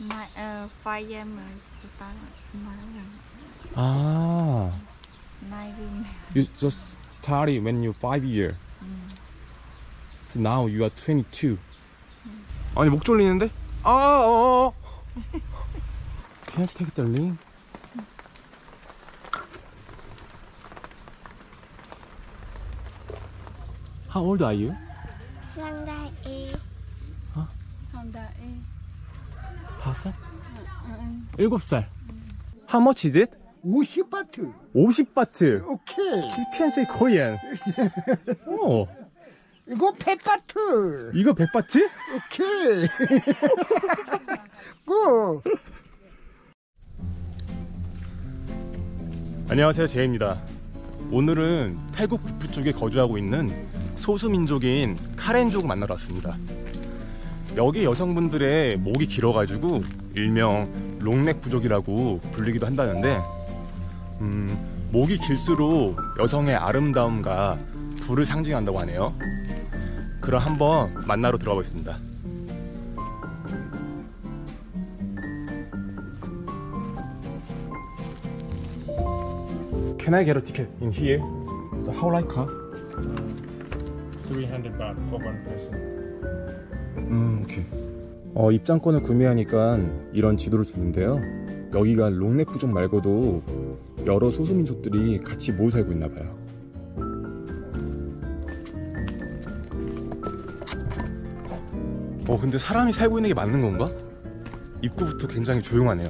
My, uh, five years start nine, 아, nine. you just started when you five year. So now you are 22. 아니 목 졸리는데? 아, 어. 어. Can I take the ring? How old are you? e Sunday. 다 섯? 일곱 살. How much is it? 50바트. 50바트. 오케이. You can say Korean. 오, 이거 100바트. 이거 100바트? 오케이. 고. 안녕하세요 제이입니다 오늘은 태국 북부 쪽에 거주하고 있는 소수민족인 카렌족 만나러 왔습니다 여기 여성분들의 목이 길어가지고 일명 롱넥 부족이라고 불리기도 한다는데 음, 목이 길수록 여성의 아름다움과 부를 상징한다고 하네요 그럼 한번 만나러 들어가 보겠습니다 Can I get a ticket in here? So how like car? 300 baht for one person. 음, 오케이. 어, 입장권을 구매하니까 이런 지도를 줬는데요. 여기가 롱넥 부족 말고도 여러 소수민족들이 같이 모여 살고 있나 봐요. 어, 근데 사람이 살고 있는 게 맞는 건가? 입구부터 굉장히 조용하네요.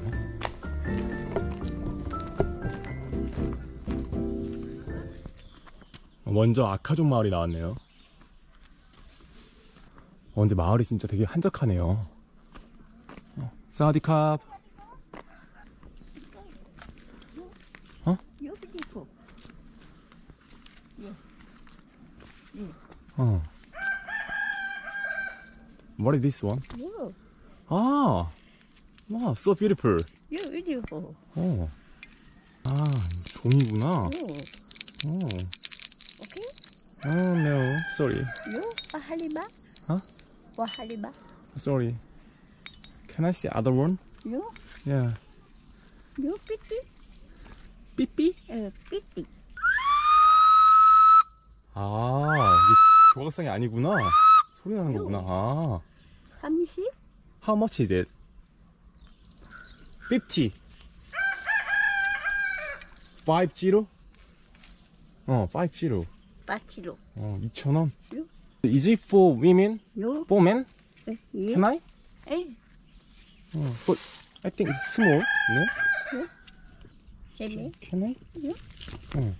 먼저 아카존 마을이 나왔네요. 어, 근데 마을이 진짜 되게 한적하네요. 어, 사와디캅. 어? 어. What is this one? you 아, 와, so beautiful. you beautiful 어. 아, 종이구나. you 어. okay 어, no, sorry, you a halima Huh? What halima sorry. Can I see other one? you Yeah. you pretty 삐삐? uh, pretty 아, 이게 조각상이 아니구나. 소리 나는 거구나. 아. 함시 How much is it? 50. 50? 어, 50. 바치로 어, 2,000원. 요? Is it for women? you For men? eh, you Can I? eh 어, but I think it's small. No? hey me Can I? 요? 어.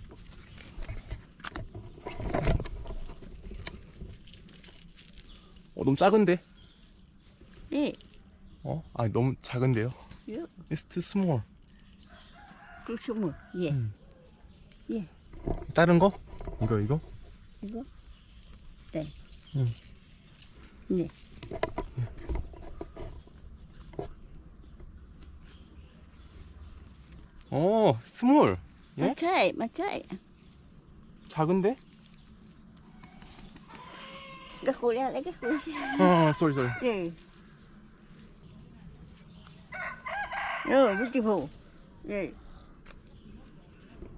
어, 너무 작은데? eh 어? 아, 너무 작은데요? you It's too small. kusumu yeah 음. yeah 다른 거? 이거, 이거? 이거 네 응. 네 어, 스몰. 예? 맞아요 맞아요 작은데? cái khối này lấy cái khối 어, 쏘리, 쏘리. yeah oh beautiful yeah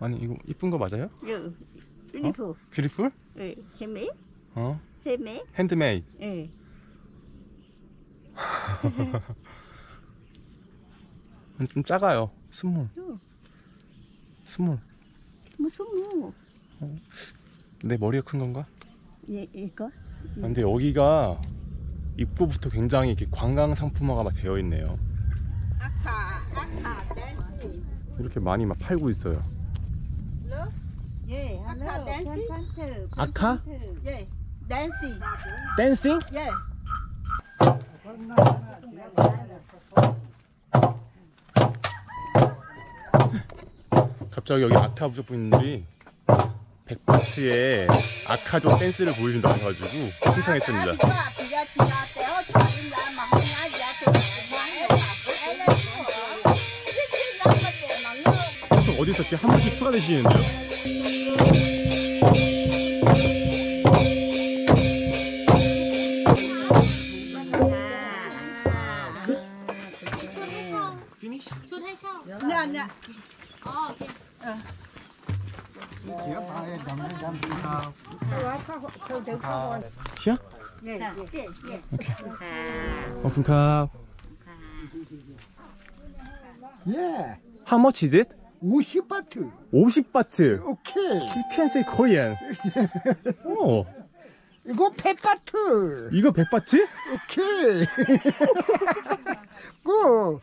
아니, 이거 이쁜 거 맞아요? beautiful 뷰티풀? eh hey me 어, me 핸드메이드. eh 좀 작아요. 스몰. 어. Small. 무슨 뭐 내 머리가 큰 건가? 예, 이거? 아, 근데 여기가 입구부터 굉장히 이렇게 관광 상품화가 막 되어 있네요. 이렇게 많이 막 팔고 있어요. Yeah, dancing? 팬트, 아카? Yeah, dancing. Dancing? Yeah. 갑자기 여기 아카 부족 분들이 백파트에 아카족 댄스를 보여준다고 해가지고 신청했습니다. 계속 어디서 이렇게 한 번씩 추가되시는데요? Nè nè. Here? Nè, nè, nè. 오픈캅. 예. How much is it? 50바트. 50바트. 오케이. You can say Korean. 오, 이거 100바트. 이거 100바트? 오케이. 그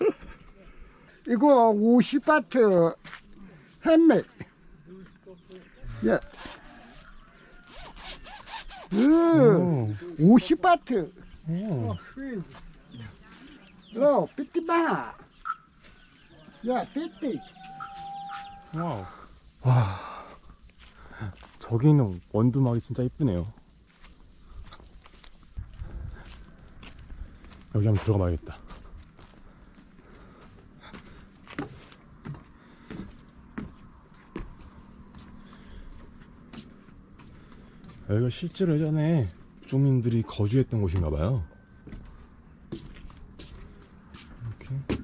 이거 50바트 햄맥. 예. 그 50바트. 오. 어, 삐띠바. 야, 삐띠. 와우. 와. 저기 있는 원두막이 진짜 이쁘네요. 여기 한번 들어가 봐야겠다. 여기가 실제로 예전에 부족민들이 거주했던 곳인가 봐요. 이렇게.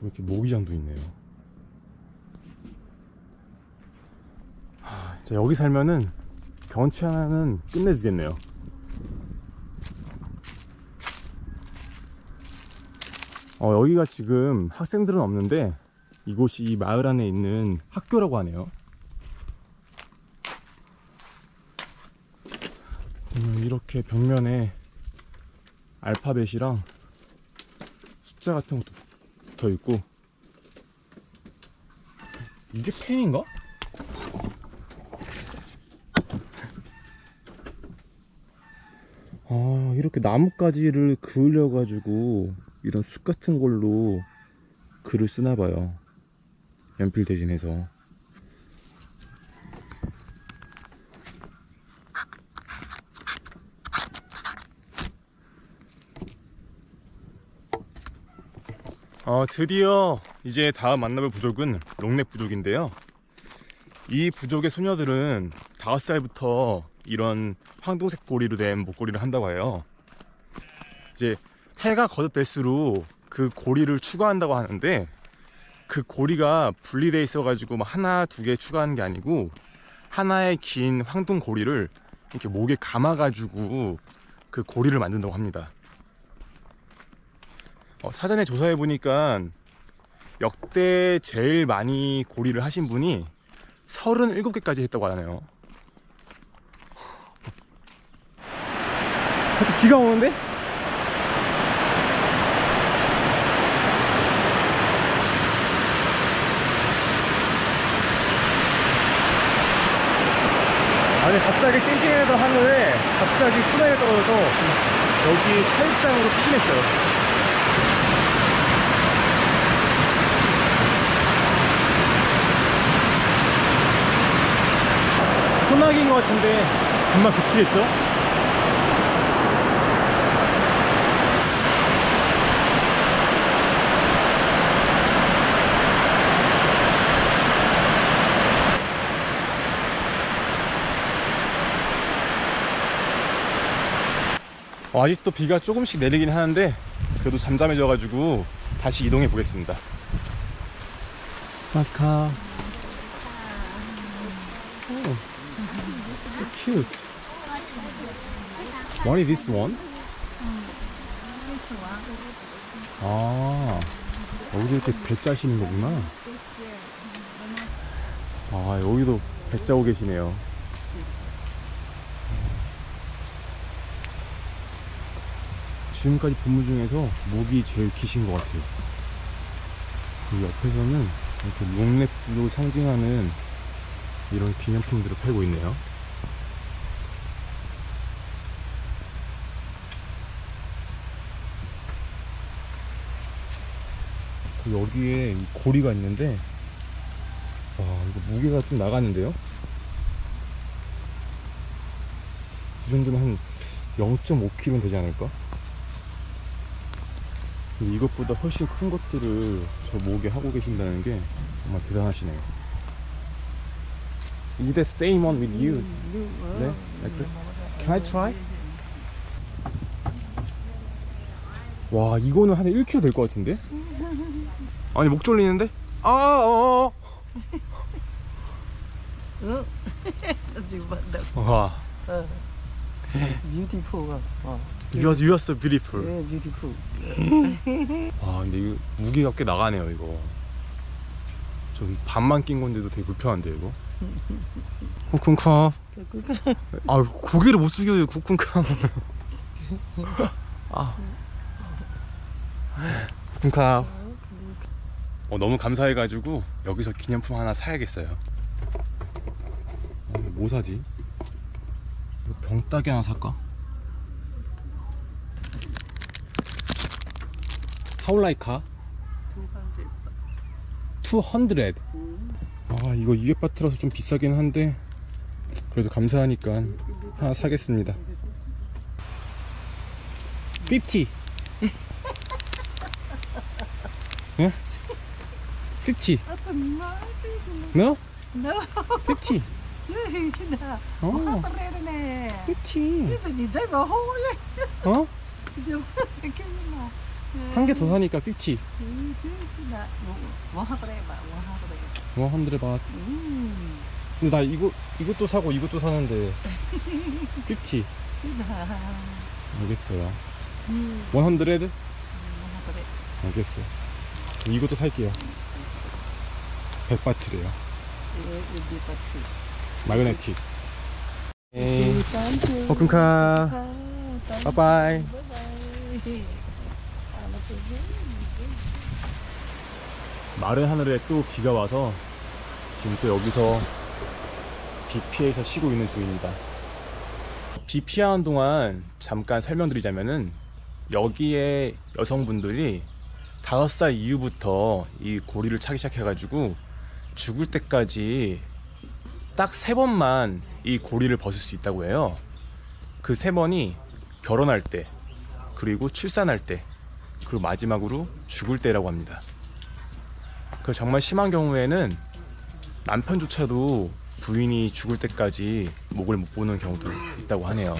이렇게 모기장도 있네요. 하, 진짜 여기 살면은 경치 하나는 끝내주겠네요. 어, 여기가 지금 학생들은 없는데 이곳이 이 마을 안에 있는 학교라고 하네요. 음, 이렇게 벽면에 알파벳이랑 숫자 같은 것도 붙어 있고 이게 펜인가? 아 이렇게 나뭇가지를 그을려 가지고 이런 숲 같은 걸로 글을 쓰나 봐요 연필 대신해서 어, 드디어 이제 다음 만나볼 부족은 롱넥 부족인데요. 이 부족의 소녀들은 다섯 살부터 이런 황동색 고리로 된 목걸이를 한다고 해요. 이제 해가 거듭될수록 그 고리를 추가한다고 하는데 그 고리가 분리돼 있어가지고 막 하나 두 개 추가하는 게 아니고 하나의 긴 황동 고리를 이렇게 목에 감아가지고 그 고리를 만든다고 합니다. 어, 사전에 조사해 보니까 역대 제일 많이 고리를 하신 분이 37개까지 했다고 하네요. 갑자기 비가 오는데? 아니 갑자기 찡찡해던 하늘에 갑자기 소나기가 떨어져서 여기 사육장으로 피신했어요. 소나기인 것 같은데 금방 그치겠죠? 어, 아직도 비가 조금씩 내리긴 하는데 그래도 잠잠해져 가지고 다시 이동해 보겠습니다. 사카. So cute. What is this one? 아, 여기도 이렇게 배 짜시는 거구나. 아, 여기도 배 짜고 계시네요. 지금까지 본물 중에서 목이 제일 기신 것 같아요. 그 옆에서는 이렇게 롱랩을 상징하는 이런 기념품들을 팔고 있네요. 그 여기에 이 고리가 있는데, 와, 이거 무게가 좀 나가는데요? 이 정도면 한 0.5kg는 되지 않을까? 이것보다 훨씬 큰 것들을 저 목에 하고 계신다는 게 정말 대단하시네요. Is the same one with you? 네? Like this? Can I try? 와 이거는 한 1kg 될 것 같은데? 아니 목 졸리는데? 아, 어, 어. 와, beautiful. 어. You are, you are so beautiful. 예, beautiful. 와, 근데 이거 무게가 꽤 나가네요 이거. 좀 반만 낀 건데도 되게 불편한데 이거. 쿠쿤카. 아 고개를 못 숙여요 쿠쿤카. 아. 쿠쿤카. 어, 너무 감사해가지고 여기서 기념품 하나 사야겠어요. 어, 뭐 사지? 병따개 하나 살까? 하울라이카 200. 아 이거 200바트라서 좀 비싸긴 한데 그래도 감사하니까 하나 사겠습니다. 50. 예? 50. No? No. 50. Chứ xin à. 어, Có tao đây nè. 50. Cái gì dây vào hôi ấy. 어? Chứ cái mà. 한 개 더 사니까 50. Ừ, chứ xin à. 뭐 하더래 봐. 뭐 하더래. 100바트. 음. 근데 나 이거 이것도 사고 이것도 사는데 50. xin à. 알겠어요. 음. 100? 뭐 하더래. 알겠어. 이것도 살게요. 100바트래요. 예, 여기 같이. 마그네틱. 호쿤카. 빠빠이. 마른 하늘에 또 비가 와서 지금 또 여기서 비 피해서 쉬고 있는 중입니다. 비 피하는 동안 잠깐 설명드리자면은 여기에 여성분들이 다섯 살 이후부터 이 고리를 차기 시작해가지고 죽을 때까지 딱 세 번만 이 고리를 벗을 수 있다고 해요. 그 세 번이 결혼할 때, 그리고 출산할 때, 그리고 마지막으로 죽을 때라고 합니다. 그 정말 심한 경우에는 남편조차도 부인이 죽을 때까지 목을 못 보는 경우도 있다고 하네요.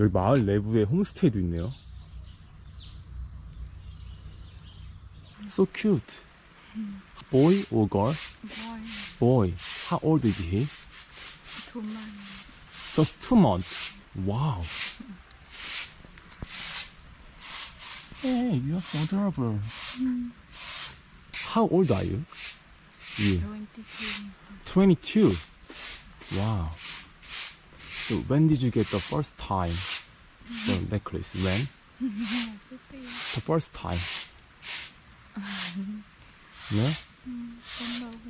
여기 마을 내부에 홈스테이도 있네요. So cute. Boy or girl? Boy, Boy. How old is he? two months. Just two months. Wow. Hey, you are so adorable. How old are you? You. 22. 22. Wow. So when did you get the first time the necklace? When? The first time. No? Không.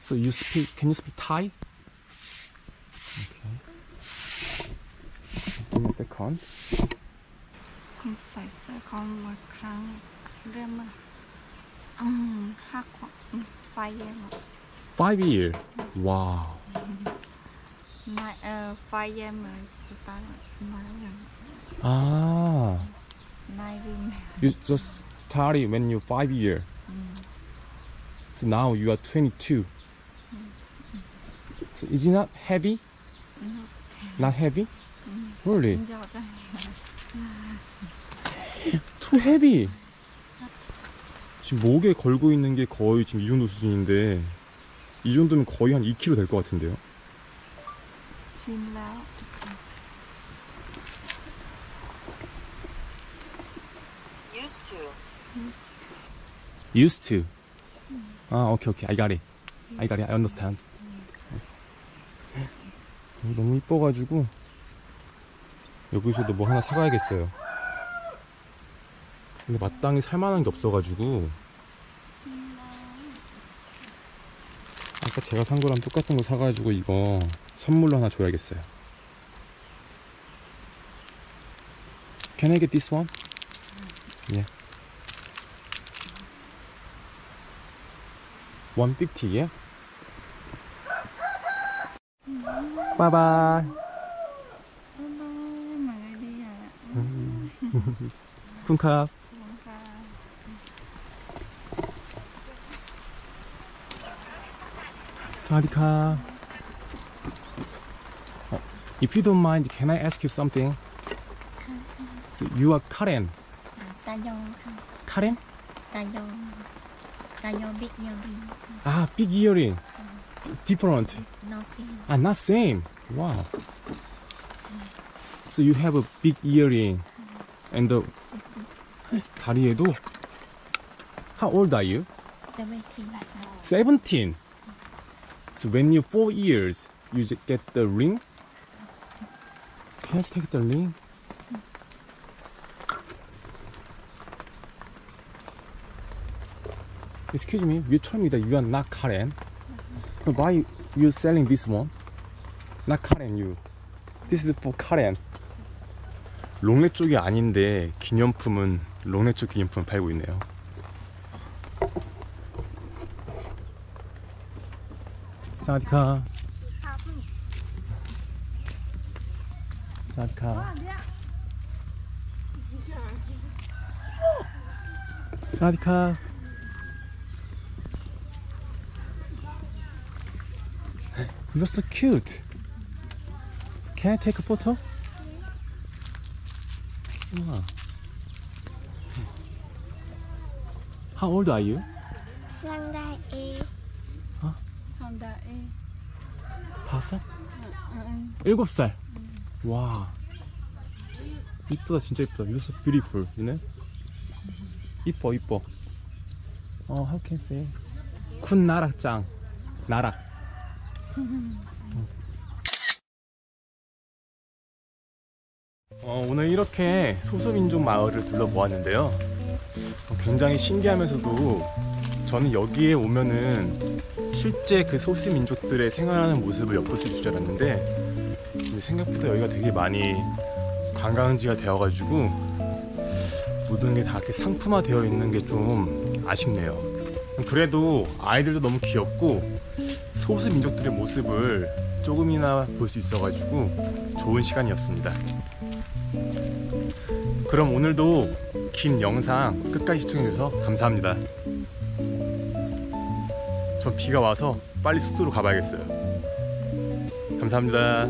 So you speak? Can you speak Thai? Okay. Give me a second. Um, five years. Five? Wow. My uh, five Ah. You just started when you five years. Mm. So now you are 22. Mm. So is it not heavy? Mm-hmm. Not heavy? Mm. Really? Too heavy. 지금 목에 걸고 있는 게 거의 지금 이 정도 수준인데 이 정도면 거의 한 2kg 될 것 같은데요? 짐라. Used to. Used to. 아 오케이 오케이. I got it. I got it. I understand. 음. 어, 너무 이뻐가지고. 여기서도 뭐 하나 사가야겠어요. 근데 마땅히 살만한 게 없어가지고 아까 제가 산 거랑 똑같은 거 사가지고 이거 선물로 하나 줘야겠어요. Can I get this one? Yeah. 150, yeah? Bye bye. 쿵캅 사리카 If you don't mind, can I ask you something? So you are Karen. 따용. Karen? 따용. 따용 big earring. Ah, big earring. Different. Not same. Ah, not same. Wow. So you have a big earring and the 다리에도 How old are you? 17 17. So when you're 4 years, you get the ring. Can I take the ring? Excuse me, you told me that you are not Karen. Why you selling this one? Not Karen, you. This is for Karen. 롱레 쪽이 아닌데 기념품은 롱레 쪽 기념품을 팔고 있네요. 사디카. 사디카. 사디카. You're so cute. Can I take a photo? 우와. How old are you? 상다이. 어? 상다이. 다섯? 응. 일곱 살. 와. 이쁘다 진짜 이쁘다. You're so beautiful, you know? 이뻐 이뻐. 어, how can I say? 쿤 나락짱. 나락. 어, 오늘 이렇게 소수민족 마을을 둘러보았는데요. 어, 굉장히 신기하면서도 저는 여기에 오면은 실제 그 소수민족들의 생활하는 모습을 엿볼 수 있을 줄 알았는데 생각보다 여기가 되게 많이 관광지가 되어가지고 모든 게 다 이렇게 상품화 되어 있는 게 좀 아쉽네요. 그래도 아이들도 너무 귀엽고 소수민족들의 모습을 조금이나 볼 수 있어가지고 좋은 시간이었습니다. 그럼 오늘도 긴 영상 끝까지 시청해주셔서 감사합니다. 전 비가 와서 빨리 숙소로 가봐야겠어요. 감사합니다.